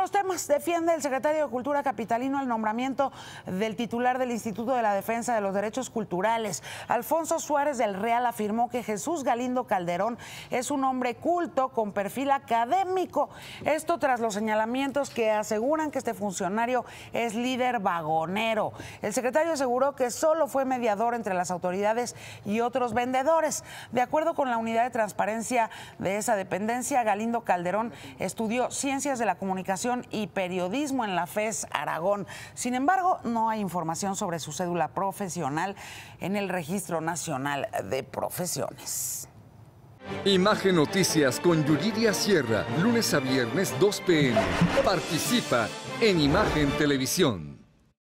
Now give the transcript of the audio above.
otros temas, defiende el secretario de Cultura capitalino el nombramiento del titular del Instituto de la Defensa de los Derechos Culturales. Alfonso Suárez del Real afirmó que Jesús Galindo Calderón es un hombre culto con perfil académico. Esto tras los señalamientos que aseguran que este funcionario es líder vagonero. El secretario aseguró que solo fue mediador entre las autoridades y otros vendedores. De acuerdo con la unidad de transparencia de esa dependencia, Galindo Calderón estudió ciencias de la comunicación y periodismo en la FES Aragón. Sin embargo, no hay información sobre su cédula profesional en el Registro Nacional de Profesiones. Imagen Noticias con Yuridia Sierra, lunes a viernes 2 pm. Participa en Imagen Televisión.